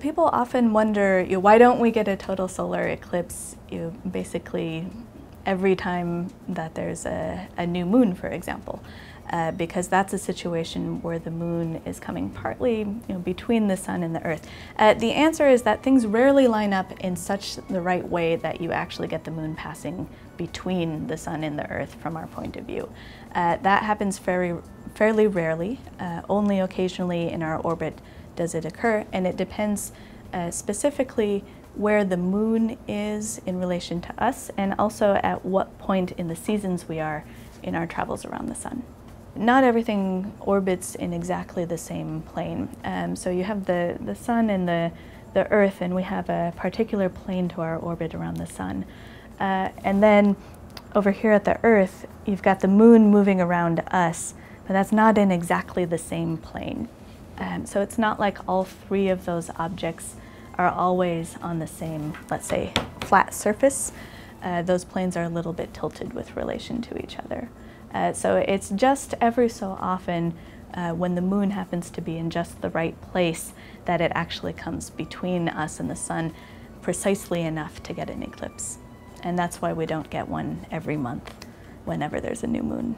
People often wonder, you know, why don't we get a total solar eclipse you know, basically every time that there's a, a new moon, for example? Uh, because that's a situation where the moon is coming partly you know, between the sun and the earth. Uh, the answer is that things rarely line up in such the right way that you actually get the moon passing between the sun and the earth from our point of view. Uh, that happens very, fairly rarely, uh, only occasionally in our orbit does it occur, and it depends uh, specifically where the moon is in relation to us and also at what point in the seasons we are in our travels around the sun. Not everything orbits in exactly the same plane. Um, so you have the, the sun and the, the earth and we have a particular plane to our orbit around the sun. Uh, and then over here at the earth, you've got the moon moving around us, but that's not in exactly the same plane. Um, so it's not like all three of those objects are always on the same, let's say, flat surface. Uh, those planes are a little bit tilted with relation to each other. Uh, so it's just every so often uh, when the moon happens to be in just the right place that it actually comes between us and the sun precisely enough to get an eclipse. And that's why we don't get one every month whenever there's a new moon.